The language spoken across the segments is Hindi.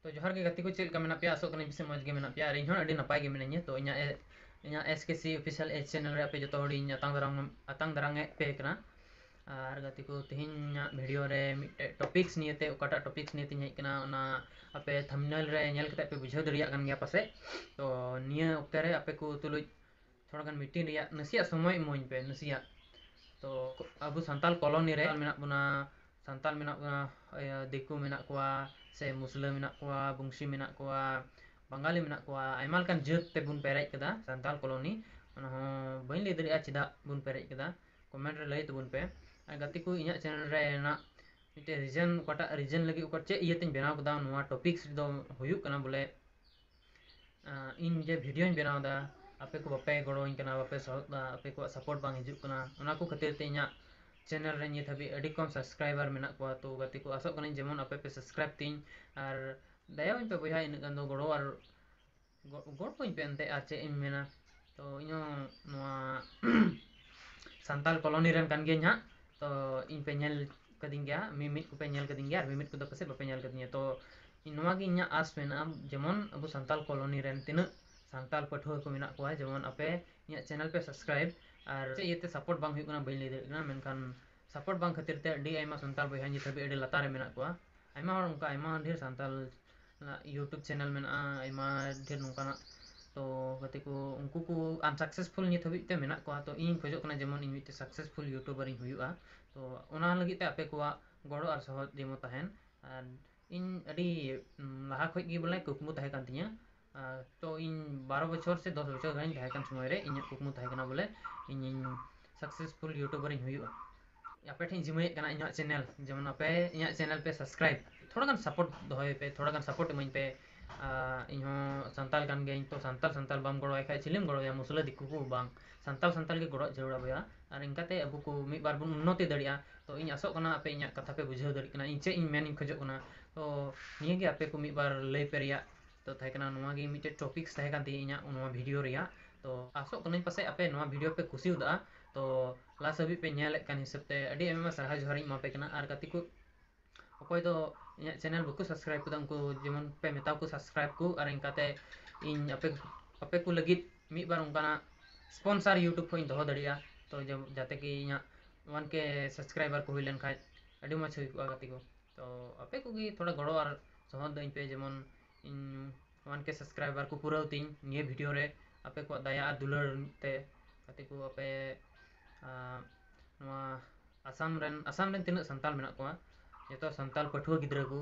so johar ke gati ko chel kamena pya aso kana bisem mas game na pya rein hon adi na pai game na nya eh, so nya nya skc official h channel re ape joto hori nya tang darang atang darang e pe kana ar gati ko tehin nya video re eh, topics ni ukata okata topics ni tehin ikna na ape thumbnail re nyal kata ape bujho dori akan nya pase to nya oktare ape ko tuluj thoda kan meeting re nasiya semua samoy moin pe nasia to abu santal koloni re mena buna santan menak kwa ah, ya, deku menak kua, se muslim menak kua, bungsi menak kua, bangali menak kua, aimal kan jut te bun perai kita santal koloni. Ana ho bain le dari achida bun perai kita, komen re te bun pe. Ai gati ku inya channel re na mite region kota region lagi ukar che iya tin benau kada nuwa topics do huyu kana bole ah, in je video in benau da ape ko bape goro in kana bape support bang hijuk kana ona ko khatir te channel ᱨᱮ ᱱᱤᱛ ᱦᱟᱹᱵᱤᱡ ᱟᱹᱰᱤ ᱠᱚᱢ ᱥᱟᱵᱥᱠᱨᱟᱭᱵᱟᱨ ᱢᱮᱱᱟᱜ ᱠᱚᱣᱟ ᱛᱚ ᱜᱟᱛᱮ ᱠᱚ ᱟᱥᱚᱜ ᱠᱟᱹᱱᱟᱹᱧ ᱡᱮᱢᱚᱱ ᱟᱯᱮ ᱯᱮ ᱥᱟᱵᱥᱠᱨᱟᱭᱤᱵ ᱛᱤᱧ ᱟᱨ ᱫᱟᱭᱟᱣᱟᱹᱧ ᱯᱮ ᱵᱚᱭᱦᱟ ᱤᱱᱟᱹᱜ ᱜᱟᱱ ᱫᱚ ᱜᱚᱲᱚ ᱟᱨ ᱜᱚᱲᱚᱧ ᱯᱮ ᱮᱱᱛᱮ ᱟᱨ ᱪᱮᱫ ᱤᱧ ᱢᱮᱱᱟ ᱛᱚ ᱤᱧᱦᱚᱸ ᱱᱚᱣᱟ ᱥᱟᱱᱛᱟᱞ ᱠᱚᱞᱚᱱᱤ ᱨᱮᱱ ᱠᱟᱱ ᱜᱤᱭᱟᱹᱧ ᱦᱟᱸᱜ ᱛᱚ ᱤᱧ ᱯᱮ ᱧᱮᱞ ᱠᱟᱹᱫᱤᱧ ᱜᱮᱭᱟ ᱢᱤᱢᱤᱫ ᱠᱚᱯᱮ ᱧᱮᱞ ᱠᱟᱹᱫᱤᱧ ᱜᱮᱭᱟ ᱟᱨ ᱢᱤᱢᱤᱫ ᱠᱚᱫᱚ ᱯᱟᱥᱮᱡ ᱵᱟᱯᱮ ᱧᱮᱞ ᱠᱟᱹᱫᱤᱧᱟ ᱛᱚ ᱱᱚᱣᱟ ᱜᱮ ᱤᱧᱟᱹᱜ ᱟᱥ ᱢᱮᱱᱟᱜᱼᱟ ᱡᱮᱢᱚᱱ ᱟᱵᱚ ᱥᱟᱱᱛᱟᱞ ᱠᱚᱞᱚᱱᱤ ᱨᱮᱱ ᱛᱤᱱᱟᱹᱜ ᱥᱟᱱᱛᱟᱞ ᱯᱟᱹᱴᱷᱩᱣᱟᱹ ᱠᱚ ᱢᱮᱱᱟᱜ ᱠᱚᱣᱟ ᱡᱮᱢᱚᱱ ᱟᱯᱮ ᱤᱧᱟᱹᱜ ᱪᱮᱱᱮᱞ ᱯᱮ ᱥᱟᱵᱥᱠᱨᱟᱭᱤᱵ और ये सपोर्ट बांग हुई बन लैदे मेनखान सपोर्ट बांग खातिर ते अडी आयमा संताल बया नित हबी अडी लातार मेना को आयमा हर उनका आयमा ढेर संताल यूट्यूब मेना आयमा ढेर तो इन खोजो सक्सेसफुल यूट्यूबर इन हुआ। तो ओना लगी ते आपे को गड़ो और सहज जेमो तहन इन अडी लहा खoj gi बोले कुकमु तहे कान तिया तो इन 12 बछर से 10 बछर गाइन तहे कान समय इन कुकमु तहे काना बोले इन सक्सेसफुल यूट्यूबर इन आपे ठिन जिमे कना इन चैनल जेमन आपे इन चैनल पे सब्सक्राइब थोड़ा गन सपोर्ट दोय पे थोड़ा गन सपोर्ट इमन पे इन संताल कान गे तो संताल संताल बम गड़ो खाय चिलिम गड़ो मुसला दिकु को बांग संताल संताल के गड़ो जरूरा और इनकाते अबु को मी बार बुन उन्नति दरिया तो इन आसो कना आपे इन कथा पे बुझाव दरि इन चे इन मेन इन कना तो गे आपे को मी बार लay पे रिया तो थाय कना नुवा गे मिटे टॉपिक्स कान ती इन नुवा वीडियो रिया आसो कना पासे आपे वीडियो पे उदा तो लास्ट अभी पे नेल कान हिसाब ते अडी एम सरहा जोहारी मा पे कना आर गति को चैनल बुको सब्सक्राइब को उनको जेमन पे मेता को सब्सक्राइब को और इनकाते इन आपे आपे बार उनका स्पॉन्सर यूट्यूब को दो दड़िया तो जाते कि वन के सब्सक्राइबर को खाय अडी मच हुई गति को तो आपे को थोड़ा गड़ो और सहद इन पे जेमन के सब्सक्राइबर को पूरा तीन ये वीडियो रे, आपे को दया दुलर ते गति को आपे आसाम रन आसाम रन तीन संताल मेना को जो संताल पठुआ गिद्रा को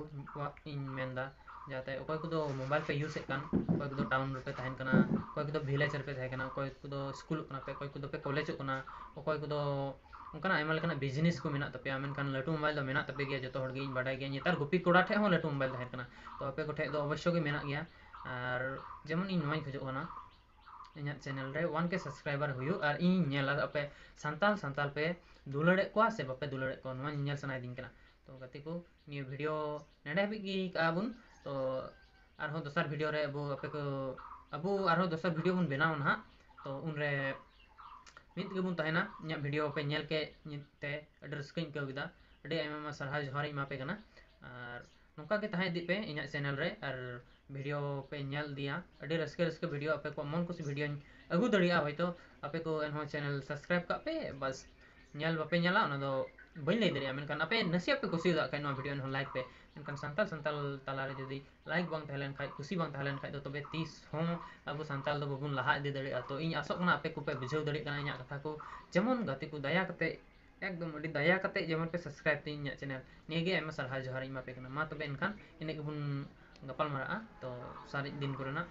इन मेनदा जाते अकय को मोबाइल पे यूज़ कान अकय को टाउन पे तहन अकय को विलेज पे तहन अकय को स्कूल पे अकय को पे कॉलेज को लेकना बिज़नेस को मेना तपे लटू मोबाइल दो मेना तपे जो नेतार गुपी कोड़ा ठे हो लटू मोबाइल कना तो आपे को अवश्य मेना गया और जेमन इन नोई खोजो कना इन चैनल वन के सब्सक्राइबर नेला आपे संताल संताल पे दुलड़े को से बापे दुलड़े को नेल सनाय दिन तो गति को नियो वीडियो नेडे भी काबुन तो दोसर वीडियो रे अबु आपे को अबु दोसर वीडियो बुन बनाव ना तो उनरे वीडियो पे नेल के निते एड्रेस कइन को विदा अडे आयमा सरहा जोहारी मा पे कना और नोका पे इन चैनल रे भिडियो पे दिया रस्के रस्के वीडियो आपे मन कुछ भिडियो अगू दड़िया होय आपे को चैनल सब्सक्राइब का पे बस नल बापे नेला ना दो बन लई दरिया मेनखान आपे नसी आपे कुसी दा खाय नो वीडियो न लाइक पे मेनखान संताल संताल तालारे जदी लाइक बांग तहलेन खाय खुशी बांग तहलेन खाय तो तबे 30 हो अब संताल दो बबुन लहा इदी दरिया तो इन आसो कना आपे को पे बुझाव दरि कना इया कथा को जेमन गति को दया कते एकदम अडी दया कते जेमन पे सब्सक्राइब तीन इया चैनल निगे एम सरहा जोहार इमा पे कना मा तबे एनखान इने गुबुन गपाल मारा तो सारी दिन करना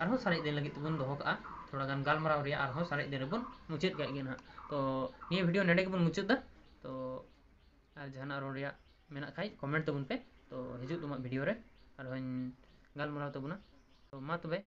आरो सारी दिन लगी तुबुन दोहो का थोड़ा गान गालमाराव रिया आरो सारी दिन बुन मुचित गए ना तो ये वीडियो नेडे के बुन मुचित दा कमेंट तबन पे तो हजू तुम भिडियो रे और गालमाराव तबना तो मा तबे